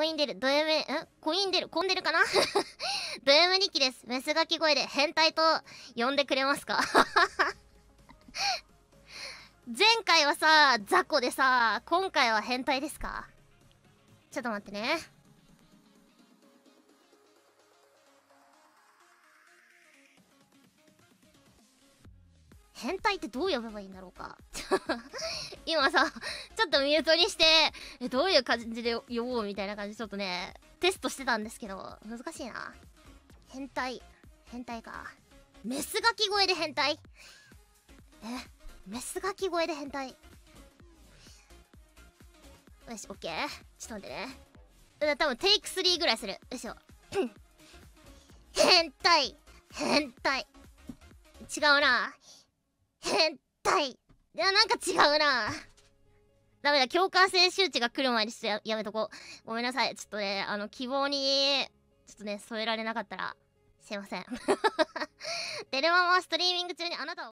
コイン出る。ド M、んコイン出る。コン出るかな？ド M 日記です。メスガキ声で変態と呼んでくれますか？前回はさ、雑魚でさ、今回は変態ですか？ちょっと待ってね。変態ってどう呼べばいいんだろうか？今さ、ちょっとミュートにして、え、どういう感じで呼ぼうみたいな感じでちょっとね、テストしてたんですけど、難しいな。変態。変態か。メスガキ声で変態え、メスガキ声で変態。よし、オッケー。ちょっと待ってね。うん、多分テイク3ぐらいする。よいしょ。変態変態違うな。変態いや、なんか違うな。ダメだ、共感性周知が来る前にちょっとやめとこう。ごめんなさい。ちょっとね、あの、希望に、ちょっとね、添えられなかったら、すいません。テレママはストリーミング中にあなたを